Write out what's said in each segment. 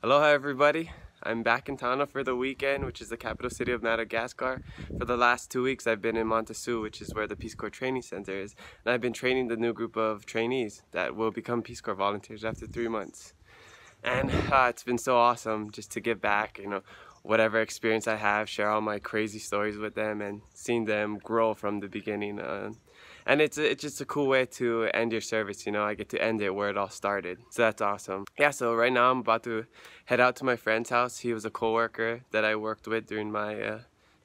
Aloha everybody. I'm back in Tana for the weekend, which is the capital city of Madagascar. For the last two weeks I've been in Mantasoa, which is where the Peace Corps Training Center is. And I've been training the new group of trainees that will become Peace Corps volunteers after three months. And uh, it's been so awesome just to give back, you know, whatever experience I have, share all my crazy stories with them and seeing them grow from the beginning. Uh, and it's it's just a cool way to end your service you know i get to end it where it all started. So that's awesome. Yeah so right now i'm about to head out to my friend's house. He was a co-worker that i worked with during my uh,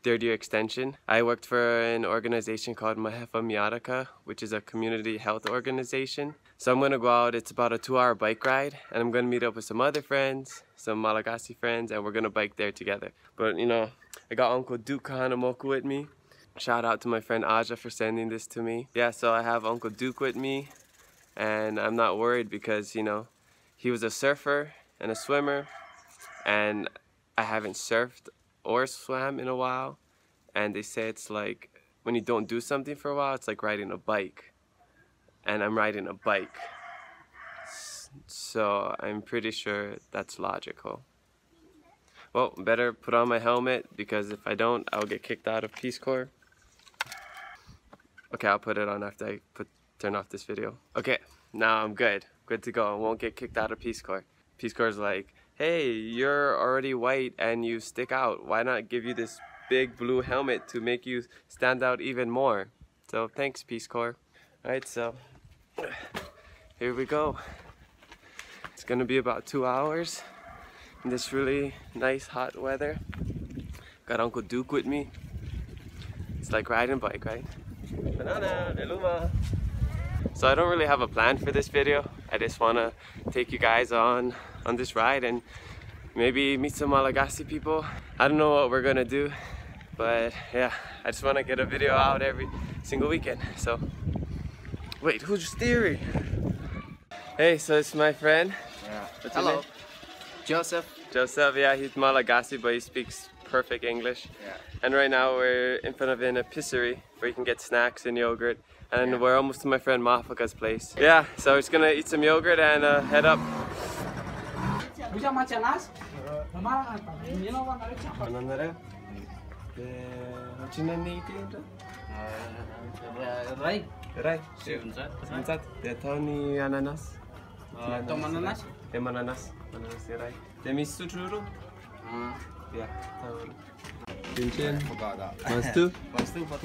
third year extension. I worked for an organization called mahefa miaraka which is a community health organization. So i'm going to go out. It's about a two hour bike ride and i'm going to meet up with some other friends some malagasy friends and we're going to bike there together. But you know i got uncle duke kahanamoku with me Shout out to my friend Aja for sending this to me. Yeah, so I have Uncle Duke with me and I'm not worried because, you know, he was a surfer and a swimmer and I haven't surfed or swam in a while and they say it's like when you don't do something for a while, it's like riding a bike and I'm riding a bike. So I'm pretty sure that's logical. Well, better put on my helmet because if I don't, I'll get kicked out of Peace Corps. Okay, I'll put it on after I put turn off this video. Okay, now I'm good. Good to go. I won't get kicked out of Peace Corps. Peace Corps is like, hey, you're already white and you stick out. Why not give you this big blue helmet to make you stand out even more? So thanks, Peace Corps. Alright, so here we go. It's gonna be about two hours in this really nice hot weather. Got Uncle Duke with me. It's like riding bike, right? Banana, Eluma. So I don't really have a plan for this video. I just want to take you guys on on this ride and maybe meet some Malagasy people. I don't know what we're gonna do, but yeah, I just want to get a video out every single weekend. So, wait, who's steering? Hey, so it's my friend. Yeah. What's Hello. Joseph. Joseph, yeah, he's Malagasy, but he speaks perfect English. Yeah. And right now we're in front of an epicery where you can get snacks and yogurt. And Yeah. we're almost to my friend Mafaka's place. Yeah, so we're just gonna eat some yogurt and uh, head up. Right. Right. Mansat. Dia tahu ni ananas. Tom ananas. Eh, ananas. Ananas dia right. Dia mi suturu. Uh, Ya, tahu. Cincin. forgot that. Mas tu? What's the what?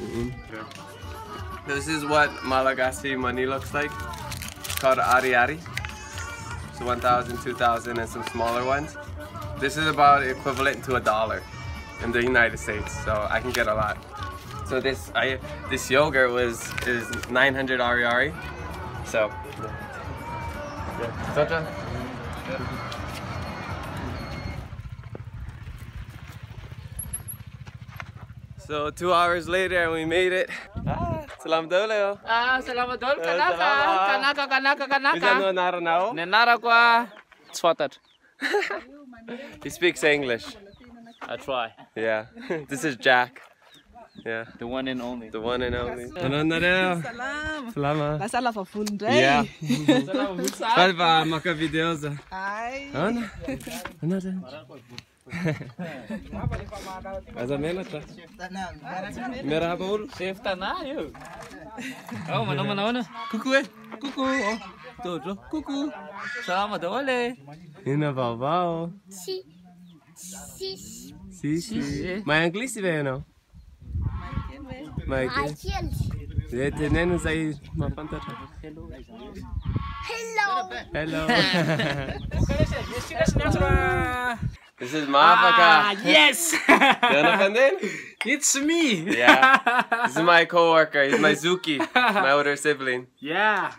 This is what Malagasy money looks like. It's called Ariary. So 1,000, 2,000, and some smaller ones. This is about equivalent to a dollar in the United States, so I can get a lot. So this I this yogurt was is 900 Ariary. So yeah. Soja? So two hours later and we made it. Ah, salam dole. Ah, salamat dol. Eh, Kanaka, kanaka, kanaka, Bisa kanaka. no naranao? Nenara ko ah. He speaks English. I try. Yeah. this is Jack. Yeah. The one and only. The one and only. Ano na rin? Salam. Salamat. Nasala pa funday. Yeah. Salva, maka videoza. Ay. Ano? Ano Casamento tá. Merhaba Seftana yo. Oh, mano mano mana. Kuku eh. Kuku. Oh. É? Tuh, tuh. Kuku. Sama dole. Ina babao. Si. Si. Si, si. Mai anglisy ve anao? Mai kely. Mai kely. Zay teneno zay mampantatra. Hello. Hello. Hello. Ah, This is Mafaka. yes. You understand? It's me. Yeah. This is my coworker. He's my zoky, my older sibling. Yeah.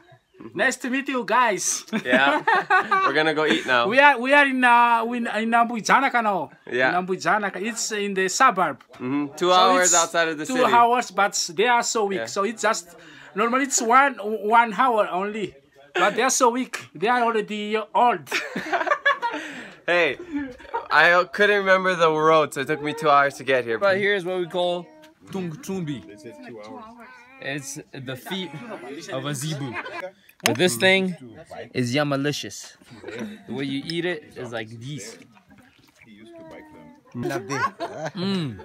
Nice to meet you guys. Yeah. We're gonna go eat now. We are we are in uh in, in Ambohijanaka now. Yeah. In Ambohijanaka. It's in the suburb. hmm Two So hours outside of the two city. hours, but they are so weak. Yeah. So it's just normally it's one one hour only, but they are so weak. They are already old. Hey, I couldn't remember the road, so it took me two hours to get here. But here is what we call Tung Tumbi. It's the feet of a zebu. But this thing is yamalicious. The way you eat it is like this. Mm.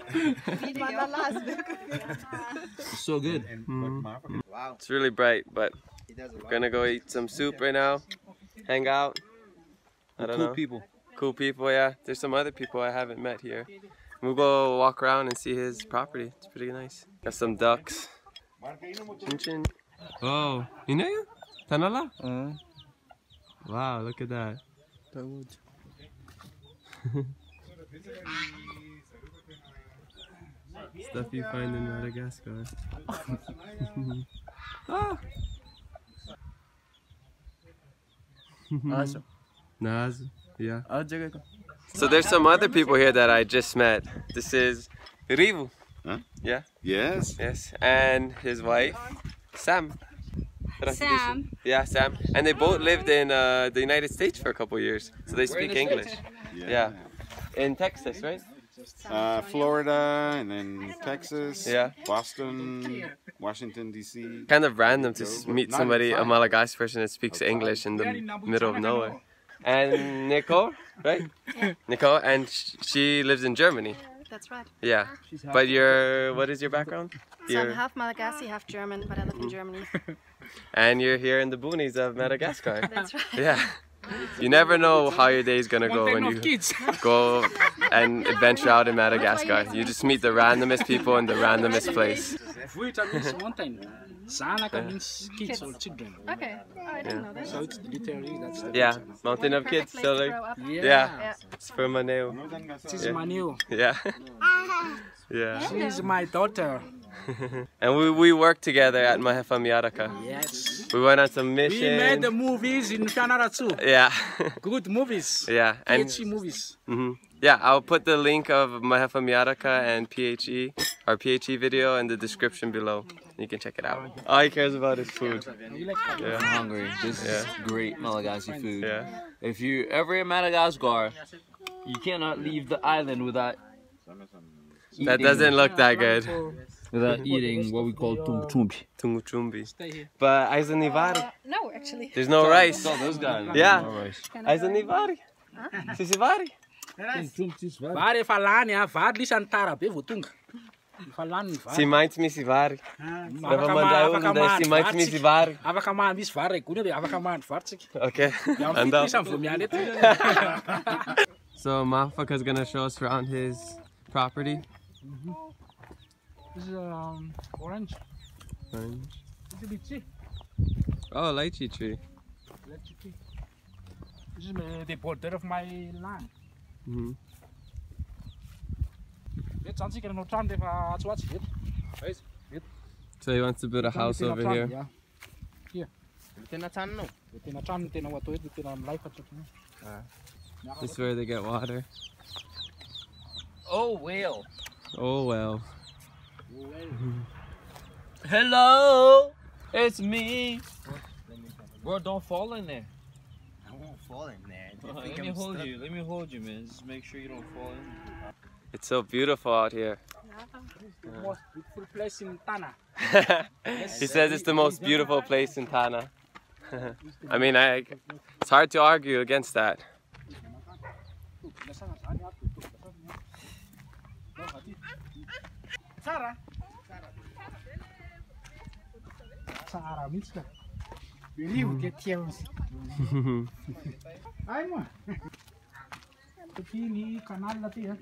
It's so good. Wow. It's really bright, but we're gonna go eat some soup right now, hang out. I don't cool know. people. Cool people, yeah. There's some other people I haven't met here. We'll go walk around and see his property. It's pretty nice. Got some ducks. Chin chin. Oh, you know you? Tanala? Uh, Wow, look at that. Stuff you find in Madagascar. ah. awesome. Naz, yeah. So there's some other people here that I just met. This is Rivu. Huh? Yeah, Yes. yes. And his wife, Sam. Sam. Yeah, Sam. And they both lived in uh, the United States for a couple years. So they speak English. Yeah. In Texas, right? Uh, Florida and then Texas. Yeah. Boston, Washington D.C. Kind of random to meet somebody, a Malagasy person that speaks English in the middle of nowhere. And Nicole, right? Yeah. Nicole, and sh- she lives in Germany. That's right. Yeah. But you're, what is your background? So I'm half Malagasy, half German, but I live in Germany. and you're here in the boonies of Madagascar. That's right. Yeah. You never know how your day is gonna go when you go and adventure out in Madagascar. You just meet the randomest people in the randomest place. Vohitra means mountain. Zanaka means kids or children. Okay. Oh, I didn't know that. So it's literally that's the Yeah, mountain of kids. place So like. Yeah. yeah, it's for Maneo. This is Yeah. Manu. Yeah. yeah. She is my daughter. And we, we worked together at Mahefa Miaraka. Yes. We went on some missions. We made the movies in Canada too. Yeah. Good movies. yeah. And PHE movies. hmm yeah, I'll put the link of Mahefa Miaraka and PHE, our PHE video in the description below. You can check it out. All he cares about is food. You like I'm Yeah. hungry. This is Yeah. great Malagasy food. Yeah. If you ever in Madagascar, you cannot leave the island without That doesn't look that good. without eating what we call tumchumbi. Tunguchumbi. Stay here. But Aizanivari, No, actually. there's no rice. So those guys. Yeah. No rice. Aizanivari. Sisivari. Vary efa lany a vary lisany tara be vao tonga. Efa lany ny Si maintsy misy vary. Rehefa mandray ma- afaka olona dia si mahandro maintsy misy vary. Afaka mahandro misy vary gony dia afaka mahandro vary tsika. Okay. Dia amin'ny Andao. fito isa mivoa miala eto. So Mafaka's gonna show us around his property. This is um, orange. Orange. This is lychee. Oh, lychee tree. Lychee tree. This is uh, the border of my land. hmm Reto zany tsika nanao trano rehefa atsoatsy veto. So he wants to build a house over here. yeah. Here. Tena tranonao? Dia tena trano no tena ho atao eto dia tena milaifa tsotriny. This is where they get water. Oh well. Oh well. Hello, it's me. Bro, don't fall in there. I won't fall in there. Uh, let me I'm hold stuck? you. Let me hold you, man. Just make sure you don't fall in. It's so beautiful out here. The most beautiful place in Tana. he says it's the most beautiful place in Tana. I mean, I, it's hard to argue against that. Tsara. Tsara mihitsy ka. Berivo dia tia izy. Ay moa. Ty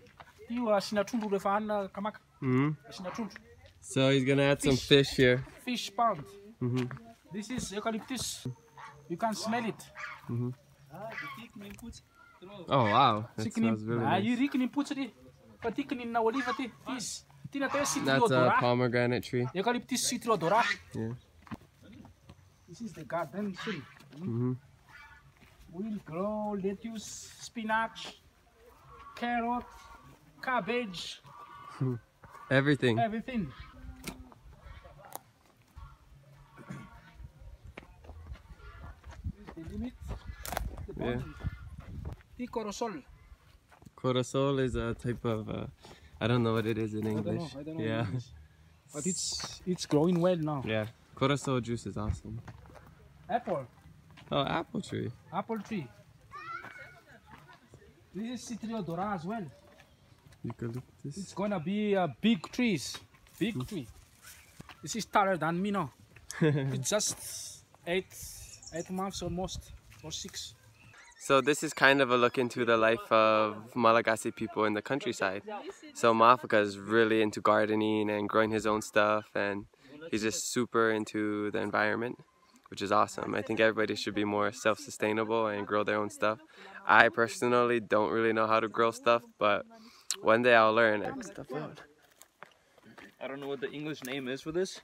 ny canal ty a. Ty io asina trondro rehefa hanina kamaka. hmm So he's gonna add some fish here. Fish pond. hmm This is eucalyptus. You can smell it. Oh wow, that smells really Ah, nice. That's a pomegranate tree. Eucalyptus citriodora. Yeah. This is the garden soon. hmm We'll grow lettuce, spinach, carrot, cabbage, Everything. everything. The limit. The Yeah. The corosol. Corosol is a type of, uh, I don't know what it is in I don't know. English. I don't know. Yeah. What it is. But it's it's growing well now. Yeah. Corosol juice is awesome. Apple. Oh, apple tree. Apple tree. This is Citriodora as well. Eucalyptus. It's gonna be a big trees. Big Hmm. tree. This is taller than me now. it's just eight eight months almost or six. So this is kind of a look into the life of Malagasy people in the countryside. So Mafaka is really into gardening and growing his own stuff and he's just super into the environment, which is awesome. I think everybody should be more self-sustainable and grow their own stuff. I personally don't really know how to grow stuff, but one day I'll learn and stuff out. I don't know what the English name is for this,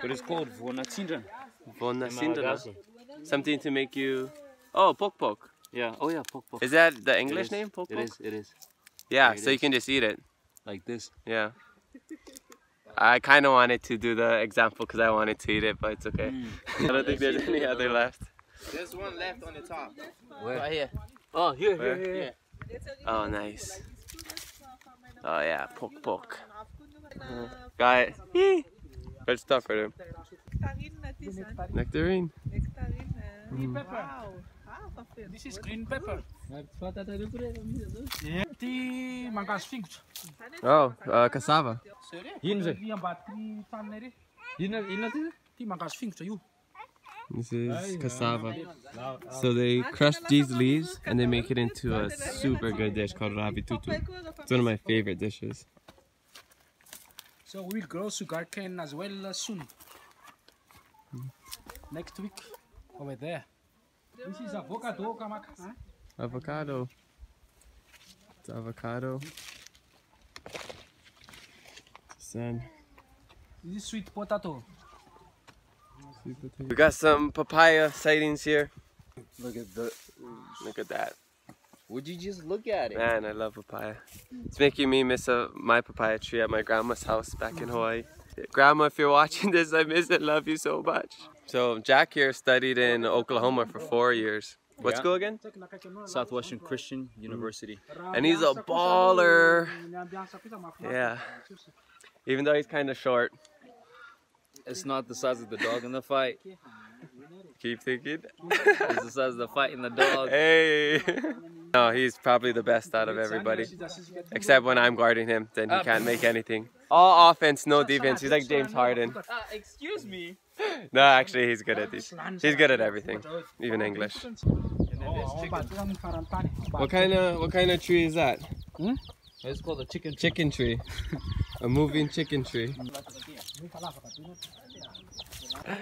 but it's called Vonatindra. Vonna in sindana. Something to make you Oh, pok pok. Yeah. Oh yeah, pok pok. Is that the English name? Pok It pok? is. It is. Yeah, it so you can just eat it. Like this. Yeah. I kind of wanted to do the example because I wanted to eat it, but it's okay. Mm. I don't think there's any other left. There's one left on the top. Where? Right here. Oh, here, Where? here, here. Oh, nice. Oh, yeah, poke poke. Uh, got it. Yee. Good stuff for them. Nectarine. Green pepper. This is green pepper. Ty mangahazo fingotra. Oh, uh, cassava. Inona? Ty ambadiky tanina ery. Inona, This is cassava. So they crush these leaves and they make it into a super good dish called ravitoto. It's one of my favorite dishes. So we will grow sugar cane as well uh, soon. Next week over there. This is avocado kamaka. Huh? Avocado. It's avocado. Sun. This is sweet potato. We got some papaya sightings here. Look at the. Look at that. Would you just look at it? Man, I love papaya. It's making me miss uh, my papaya tree at my grandma's house back in Hawaii. Grandma, if you're watching this, I miss it. Love you so much. So Jack here studied in Oklahoma for four years. What Yeah. school again? Southwestern Christian University. And he's a baller. Yeah. Even though he's kind of short. It's not the size of the dog in the fight. Keep thinking. It's the size of the fight in the dog. Hey. no, he's probably the best out of everybody. Except when I'm guarding him, then he ah. can't make anything. All offense, no defense. He's like James Harden. Ah, excuse me. No, actually, he's good at these. He's good at everything, even English. What kind of what kind of tree is that? Hmm? It's called a chicken. Chicken tree. A moving chicken tree.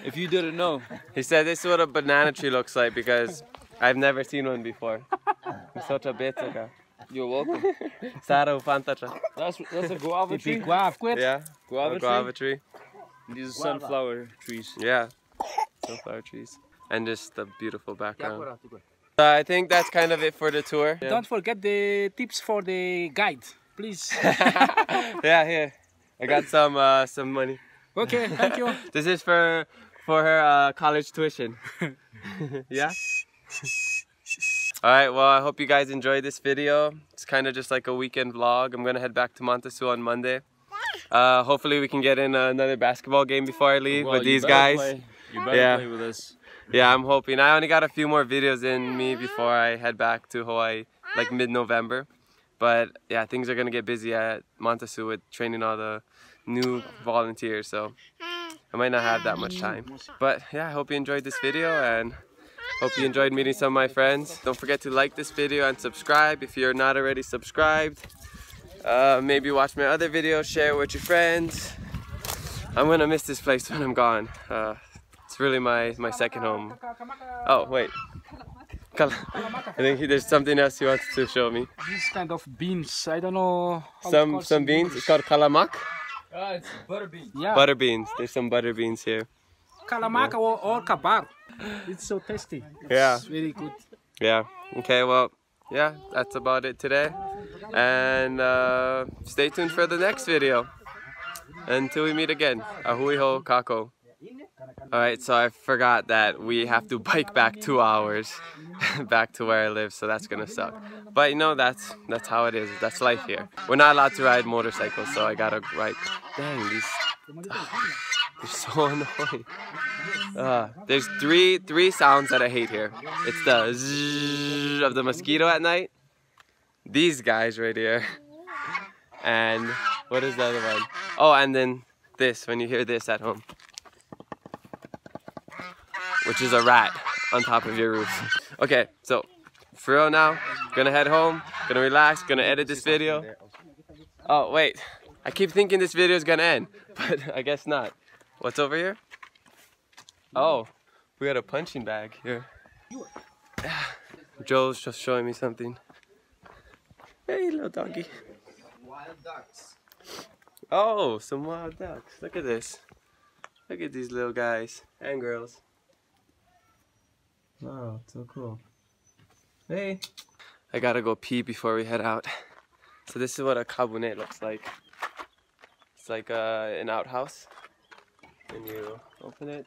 If you didn't know, He said this is what a banana tree looks like because I've never seen one before. I'm such a bit of a you're welcome. Saro Fantacha. That's that's a guava tree. Guava quit. Yeah, Guava, a guava tree. tree. These are sunflower trees. Yeah, sunflower trees. And just the beautiful background. Uh, I think that's kind of it for the tour. Yeah, Don't forget the tips for the guide, please. yeah here. I got some uh, some money. Okay, thank you. This is for for her uh, college tuition. yeah. All right. Well, I hope you guys enjoyed this video. It's kind of just like a weekend vlog. I'm gonna head back to Mantasoa on Monday. Uh, hopefully, we can get in another basketball game before I leave Well, with these better guys. play- You better Yeah. play with us. Yeah, I'm hoping. I only got a few more videos in me before I head back to Hawaii, like mid-November. But yeah, things are gonna get busy at Mantasoa with training all the new volunteers, so I might not have that much time. But yeah, I hope you enjoyed this video and hope you enjoyed meeting some of my friends. Don't forget to like this video and subscribe if you're not already subscribed. Uh, maybe watch my other videos, share with your friends. I'm gonna miss this place when I'm gone. Uh, it's really my, my second home. Oh, wait. I think he- there's something else he wants to show me. This kind of beans. I don't know. Some some beans. It's called kalamak. Ah, it's butter bean. Yeah, Butter beans. There's some butter beans here. kalamaka or, or kabar. It's so tasty. Yeah. It's very good. Yeah. Okay. Well. Yeah. That's about it today. And uh, stay tuned for the next video. Until we meet again. A hui hou kākou. Alright, so I forgot that we have to bike back two hours back to where I live, so that's gonna suck. But you know, that's that's how it is. That's life here. We're not allowed to ride motorcycles, so I gotta ride. Dang, these. They're so annoying. Uh, there's three three sounds that I hate here. It's the zzz of the mosquito at night. These guys right here. And what is the other one? Oh, and then this when you hear this at home. Which is a rat on top of your roof. Okay, so for real now, gonna head home, gonna relax, gonna edit this video. Oh, wait. I keep thinking this video is gonna end, but I guess not. What's over here? Oh, we got a punching bag here. Joel's just showing me something. Hey, little doggy. Wild ducks. Oh, some wild ducks. Look at this. Look at these little guys and girls. Wow, so cool. Hey. I gotta go pee before we head out. So this is what a cabinet looks like. It's like uh, an outhouse. And you open it.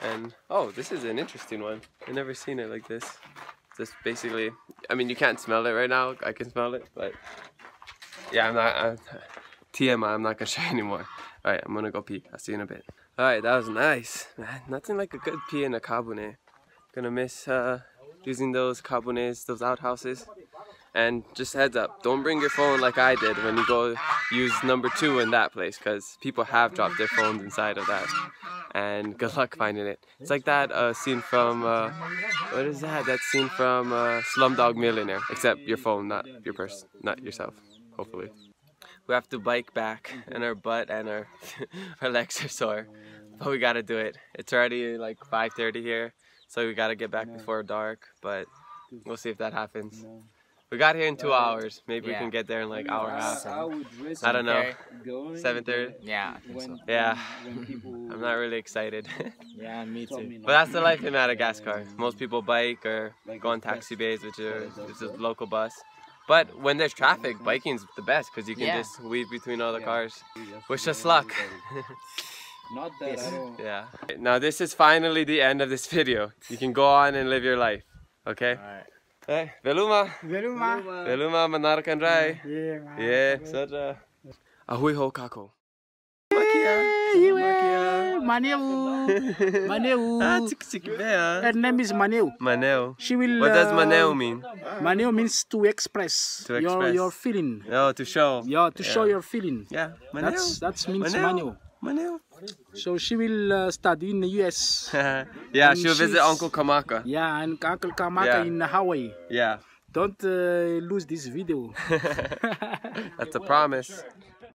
And oh, this is an interesting one. I've never seen it like this. Just basically, I mean, you can't smell it right now. I can smell it, but yeah, I'm not. I'm, TMI, I'm not gonna show anymore. All right, I'm gonna go pee. I'll see you in a bit. All right, that was nice, man. Nothing like a good pee in a cabinet. Gonna miss uh, using those cabinets, those outhouses. And just heads up, don't bring your phone like I did when you go use number two in that place, because people have dropped their phones inside of that. And good luck finding it. It's like that uh, scene from, uh, what is that? That scene from uh, Slumdog Millionaire, except your phone, not your purse, not yourself, hopefully. We have to bike back, and our butt and our our legs are sore, but we gotta do it. It's already like 5:30 here, so we gotta get back before dark. But we'll see if that happens. We got here in two hours. Maybe we can get there in like hour and a half. I I don't know. 7:30. Yeah, I think so. when, Yeah. when I'm not really excited. Yeah, me too. But that's the life in Madagascar. Most people bike or go on taxi-be, which are for is those- local bus. But when there's traffic, biking's the best because you can Yeah. just weave between all the cars. Wish us luck. really- Not that I don't. Yeah. Now this is finally the end of this video. You can go on and live your life. Okay? Alright. Hey, Veloma. Veloma. Veloma manarkan rai. Yeah, man. Yeah, sadra. A hui hou kākou. Yeah, Maneu. Maneu. Ah, tiki tiki bea. Her name is Maneu. Maneo. She will. What does uh, maneo mean? Maneu means to express, To express. your feeling. Oh, to show. Yeah, to show your feeling. Yeah, Maneu. That's maneo. that means Maneu. Maneu. Maneo. So she will uh, study in the U.S. yeah, And she'll visit Uncle Kamaka. yeah, and Uncle Kamaka Yeah. in Hawaii. Yeah. Don't uh, lose this video. That's a promise.